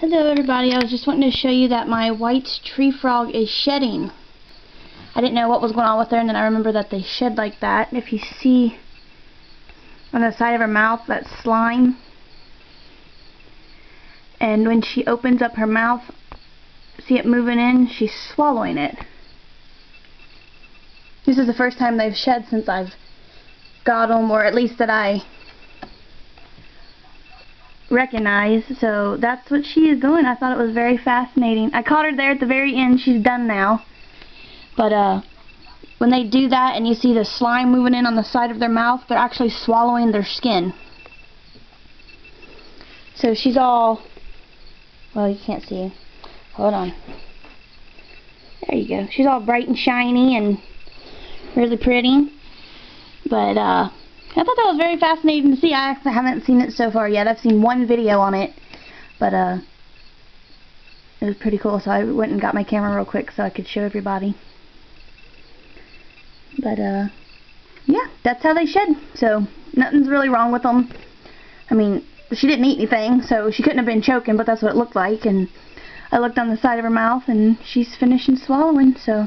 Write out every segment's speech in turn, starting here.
Hello everybody, I was just wanting to show you that my white tree frog is shedding. I didn't know what was going on with her and then I remember that they shed like that. If you see on the side of her mouth that slime and when she opens up her mouth, see it moving in, she's swallowing it. This is the first time they've shed since I've got them or at least that I recognize. So that's what she is doing. I thought it was very fascinating. I caught her there at the very end. She's done now. But uh, when they do that and you see the slime moving in on the side of their mouth, they're actually swallowing their skin. So she's all, well you can't see. Hold on. There you go. She's all bright and shiny and really pretty. But uh, I thought that was very fascinating to see. I actually haven't seen it so far yet. I've seen one video on it, but uh, it was pretty cool. So I went and got my camera real quick so I could show everybody. But uh, yeah, that's how they shed. So nothing's really wrong with them. I mean, she didn't eat anything, so she couldn't have been choking, but that's what it looked like. And I looked on the side of her mouth, and she's finishing swallowing. So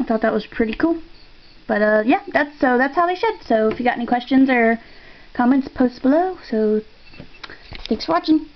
I thought that was pretty cool. But uh, yeah, that's so that's how they shed. So if you got any questions or comments, post below. So thanks for watching.